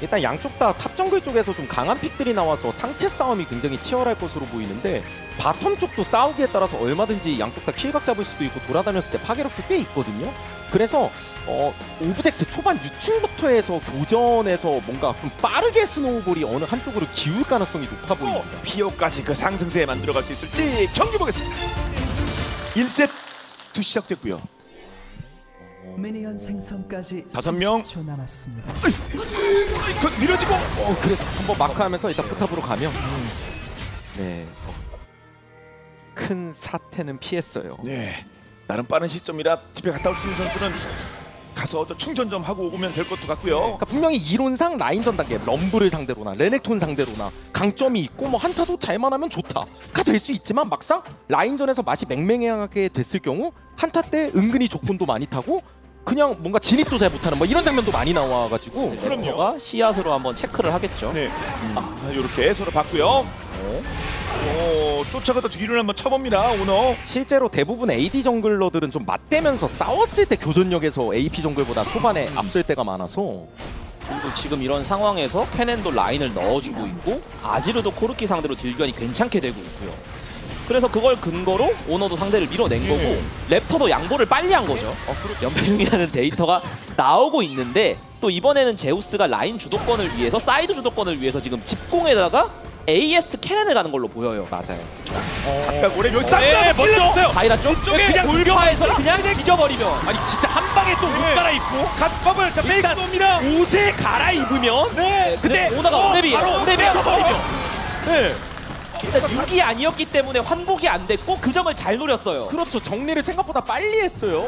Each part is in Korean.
일단 양쪽 다 top 정글 쪽에서 좀 강한 pick들이 나와서 상체 싸움이 굉장히 치열할 것으로 보이는데 bottom 쪽도 싸우기에 따라서 얼마든지 양쪽 다 kill각 잡을 수도 있고 돌아다녔을 때 파괴력도 꽤 있거든요. 그래서 어, object 초반 유충부터 해서 교전에서 뭔가 좀 빠르게 snowball이 어느 한쪽으로 기울 가능성이 높아 보입니다. 피오까지 그 상승세에 만들어갈 수 있을지 경기 보겠습니다. 1세트 시작됐고요. 미니언 생성까지 다섯 명. 30초 남았습니다. 그 밀어지고 어, 그래서 한번 마크하면서 일단 포탑으로 가면 네. 큰 사태는 피했어요. 네 나름 빠른 시점이라 집에 갔다 올 수 있는 선수는 가서 또 충전 좀 하고 오면 될 것도 같고요. 그러니까 분명히 이론상 라인전 단계 럼블을 상대로나 레넥톤 상대로나 강점이 있고 뭐 한타도 잘만 하면 좋다가 될 수 있지만 막상 라인전에서 맛이 맹맹하게 됐을 경우 한타 때 은근히 조건도 많이 타고 그냥 뭔가 진입도 잘 못하는 뭐 이런 장면도 많이 나와가지고 그럼요. 가 씨앗으로 한번 체크를 하겠죠. 네, 아, 이렇게 서로 봤고요. 오, 쫓아가다 뒤를 한번 쳐봅니다 오너. 실제로 대부분 AD 정글러들은 좀 맞대면서 싸웠을 때 교전력에서 AP 정글보다 초반에 앞설 때가 많아서 그리고 지금 이런 상황에서 케넨도 라인을 넣어주고 있고 아지르도 코르키 상대로 딜교환이 괜찮게 되고 있고요. 그래서 그걸 근거로 오너도 상대를 밀어낸 예. 거고 랩터도 양보를 빨리 한 거죠. 어, 연패용이라는 데이터가 나오고 있는데 또 이번에는 제우스가 라인 주도권을 위해서 사이드 주도권을 위해서 지금 집공에다가 AS 캐넨을 가는 걸로 보여요. 맞아요. 아까 고래 여기 네, 싹다 먼저 다이라 쪽 이쪽에 그냥 돌파해서 그냥 뒤져버리면 아니 진짜 한 방에 또옷 네. 갈아입고 갓밥을 자 페이크 쏩니다. 옷에 갈아입으면 네, 근데 오너가 어, 오랩이 바로 오랩이 버리면. 네. 일단 6이 아니었기 때문에 환복이 안 됐고 그 점을 잘 노렸어요. 그렇죠. 정리를 생각보다 빨리 했어요.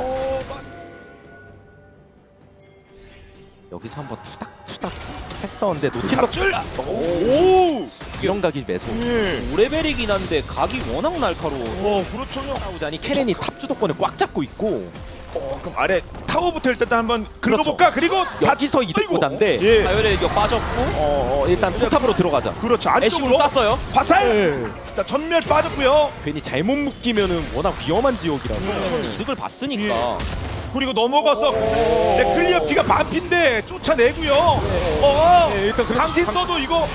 여기서 한번 투닥투닥 했었는데 노틸러스 줄. 오. 이런 각이 매서 예. 5레벨이긴 한데 각이 워낙 날카로워. 어, 그렇죠. 나오자니 케넨이 탑 주도권을 꽉 잡고 있고 어, 그럼 아래 타워부터 일단 한번 긁어볼까? 그리고 여기서 아이고. 이득보단데 예. 다이어의 이거 빠졌고 어, 어, 일단 포탑으로 들어가자. 그렇죠. 안쪽으로 땄어요. 화살. 네. 일단 전멸 빠졌고요. 괜히 잘못 묶이면은 워낙 위험한 지역이라서 이건 이득을 봤으니까. 그리고 넘어가서 네, 클리어 피가 반피인데 쫓아내고요. 어, 네, 일단 그래도 강진 강- 써도 이거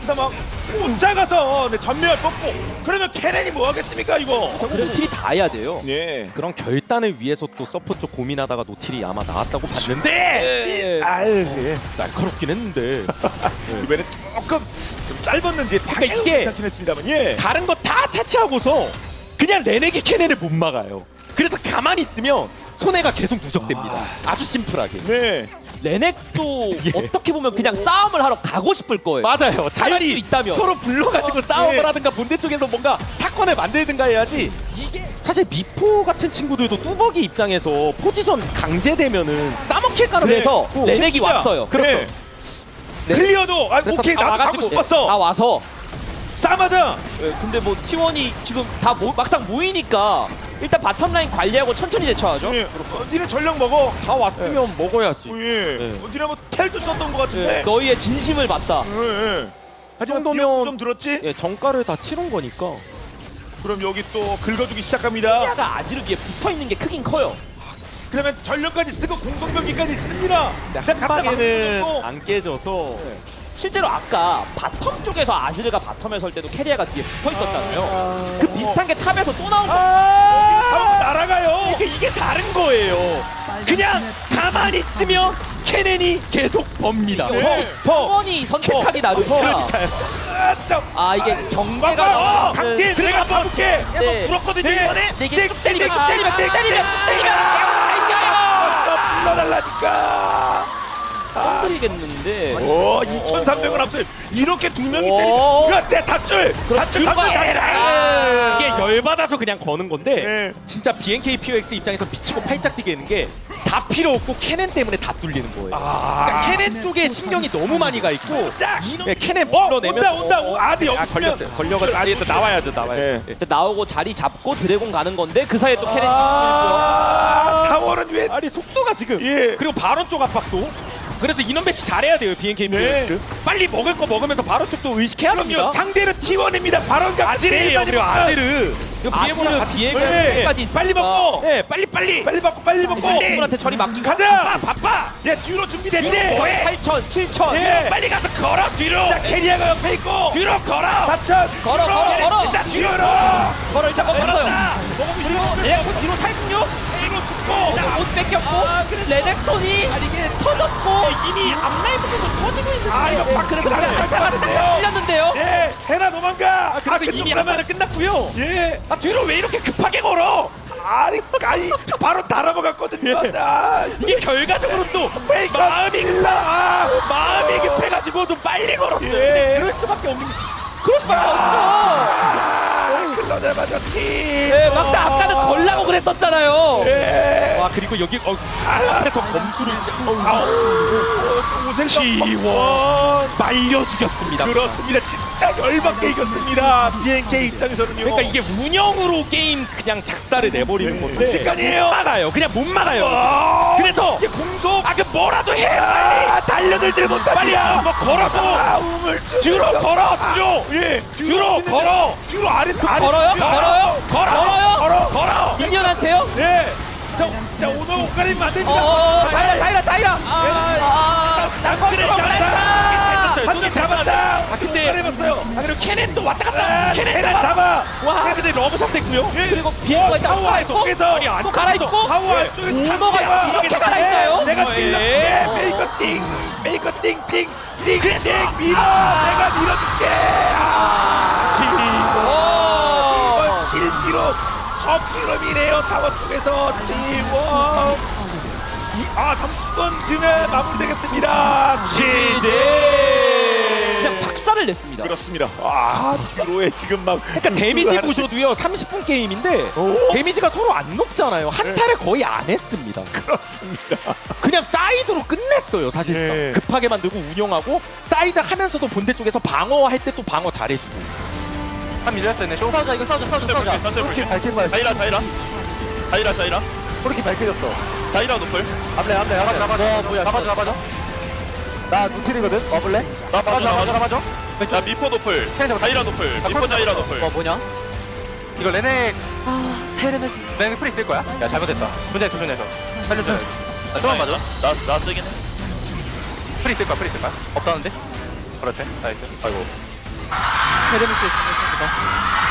일단 막 쫓아가서 네, 전멸 뽑고 그러면 케넨이 뭐 하겠습니까 이거? 그래서 킬이 다 해야 돼요. 예. 그런 결단을 위해서 또 서포 쪽 고민하다가 노틸이 아마 나왔다고 봤는데 네. 아유, 예. 날카롭긴 했는데 이번에 조금 좀 짧았는지 그러니까 이게 괜찮긴 했습니다만 예. 다른 거 다 차치하고서 그냥 레넥이 케넨을 못 막아요. 그래서 가만히 있으면 손해가 계속 누적됩니다. 아. 주 심플하게. 네. 레넥도 예. 어떻게 보면 그냥 싸움을 하러 가고 싶을 거예요. 맞아요. 잘 차라리 수 있다면. 서로 불러가지고 싸움을 예. 하든가 본대 쪽에서 뭔가 사건을 만들든가 해야지. 이게 사실 미포 같은 친구들도 뚜벅이 입장에서 포지션 강제되면은 싸먹힐 가능성이 그래서 있고. 레넥이 진짜. 왔어요. 그렇죠. 네. 네. 클리어도 아, 오케이 다 나도 가고 싶었어. 다 와서 싸마자. 예, 근데 뭐 T1이 지금 다 모, 막상 모이니까 일단 바텀 라인 관리하고 천천히 대처하죠. 예. 어, 니네 전력 먹어. 다 왔으면 먹어야지. 어, 예. 네. 어, 니네 뭐 텔도 썼던 것 같은데. 너희의 진심을 봤다. 예, 예. 하지만 정도면- 좀 들었지? 예, 정가를 다 치른 거니까. 그럼 여기 또 긁어주기 시작합니다. 야가 아지르 위에 붙어 있는 게 크긴 커요. 그러면 전력까지 쓰고 공성병기까지 씁니다. 근데 그냥 한 갖다 방에는 박아놓고. 안 깨져서 실제로 아까 바텀 쪽에서 아지르가 바텀에 설 때도 캐리아가 뒤에 붙어 있었잖아요. 그 비슷한 게 탑에서 또 나온 거. 아, 날아가요. 이게, 이게 다른 거예요. 그냥 가만히 있으면 케넨이 계속 법니다. 네. 성원이 선택하기 나름이라. 아, 참. 아 이게 경계가 막아. 너무- 강진 네. 내가 잡을게. 계속 네. 불었거든요 네. 이번에. 네, 이게 뚝 때리면 뚝 아, 때리면 뚝 때리면 뚝 때리면 아, 불러달라니까. 건드리겠는데. 오, 2,300원 앞서 이렇게 두 명이 오. 때리면 내 닷줄. 닷줄. 닷줄 아. 다 이게 열받아서 그냥 거는 건데 네. 진짜 BNK POX 입장에서 미치고 팔짝 뛰게 되는 게 다 필요 없고 케넨 때문에 다 뚫리는 거예요. 그러니까 케넨 쪽에 신경이 너무 많이 가 있고 짝. 네, 어, 불러내면 온다 온다. 오, 아, 근데 여기 아, 걸렸어요. 걸려가지고 또 나와야죠 나와야 네. 돼. 나오고 자리 잡고 드래곤 가는 건데 그 사이에 또 캐리 아, 타워는 왜? 아니 속도가 지금 예. 그리고 바론 쪽 압박도 그래서 인원 배치 잘해야 돼요 BNK 네. 빨리 먹을 거 먹으면서 바론 쪽도 의식해야 그럼요. 합니다. 상대는 T1입니다. 바론가 아지르예요 그리고 아지르 이거 비에보는 같이 비에까지 네, 빨리 먹고. 네, 빨리 빨리. 빨리 먹고 빨리 먹고. 분한테 처리 맡기고 가자. 바빠. 야 뒤로 준비됐지. 8천 7천 예, 빨리 가서 걸어 뒤로. 자, 캐리어가 옆에 있고. 뒤로 걸어. 답천. 걸어, 걸어, 걸어. 나 뒤로. 걸어 일단 걸었어요 그리고 에어컨 뒤로 살군요 죽고. 옷 뺏겼고 레넥톤이 터졌고 이미 앞라인부터 터지고 있는데 아 이거 파크는 나랑 같은데요. 틀렸는데요 예, 해나 도망가. 아, 그래도 이미 앞라인은 끝났고요 예. 아 뒤로 왜 이렇게 급하게 걸어? 아니, 아니 바로 다 넘어갔거든요. 아, 이게 결과적으로 또 마음이 급하. 마음이 급해가지고 좀 빨리 걸었어요 예. 그럴 수밖에 없는 그럴 수밖에 없죠 맞아 팀. 네, 막다 아까는 걸라고 그랬었잖아요 예. 와 그리고 여기 어, 앞에서 검수를 지원 말려 죽였습니다. 그렇습니다. 진짜 열받게 이겼습니다. BNK 입장에서는요. 그러니까 이게 운영으로 게임 그냥 작사를 내버리는 네. 것도 직관이에요. 못 막아요. 그냥 못 막아요. 아, 그래서 이게 공속. 아그 뭐라도 해 아, 달려들질 못하지. 빨리 뭐 걸어서 아, 우물 뒤로 걸어 뒤로 예, 뒤로 걸어 뒤로 아래 아래 걸어요? 걸어요? 걸어 걸어요? 걸어 걸어. 미니언한테요? 예. 자, 자 오늘 옷 가리면 안 됩니다. 어 자이라 자이라 자이라 아 장거리 잡았다. 한개 잡았다. 아 근데 잘해봤어요. 아 그리고 케넨 또 왔다 갔다 아, 케넨 잡아. 와 근데 러브 샷 됐고요 예. 그리고 비행기가 일단 하우 안쪽에서 아니, 안또 갈아입고 하우 예. 안쪽에 오너가. 이렇게 갈아입나요? 내가 어, 찔러. 예. 예. 베이커 띵. 베이커 띵 띵. 띵, 띵, 밀어! 내가 밀어줄게! 아, 오 7kg! 저 미네요 타워 쪽에서 T1! 이- 아, 30분쯤에 마무리되겠습니다! 그냥 박살을 냈습니다. 그렇습니다. 아, 뒤로에 지금 막. 그러니까 데미지 보셔도요 30분 게임인데 데미지가 서로 안 높잖아요. 한타를 거의 안 했습니다. 그렇습니다. 그냥 사이드로 끝냈어요 사실상. 예. 급하게 만들고 운영하고 사이드 하면서도 본대 쪽에서 방어할 때 또 방어 잘해주고. 한 밀렸어 네 쇼. 싸우자 이거 싸우자 싸우자. 싸우자 이렇게 밝힌 거야 자이라 자이라 자이라 자이라. 그렇게 밝혀졌어. 자이라 노플. 앞래 앞래 잡아줘 뭐야 잡아줘 잡아줘. 나 노틸이거든? 와볼래? 잡아줘 나봐줘 잡아줘 자 미포 노플 잡았다. 자이라 노플 아, 미포 콜 자이라. 노플. 어 뭐냐? 이거 레넥 레넥 프리 있을 거야? 야 잘못했다. 조준해 조준해서. 살려줘 아, 좀만 봐줘 나나 쓰긴 해. 프리 있을 거야 프리 있을 거야. 없다는데? 그렇지. 나이스. 아이고. 헤르미스 있습니다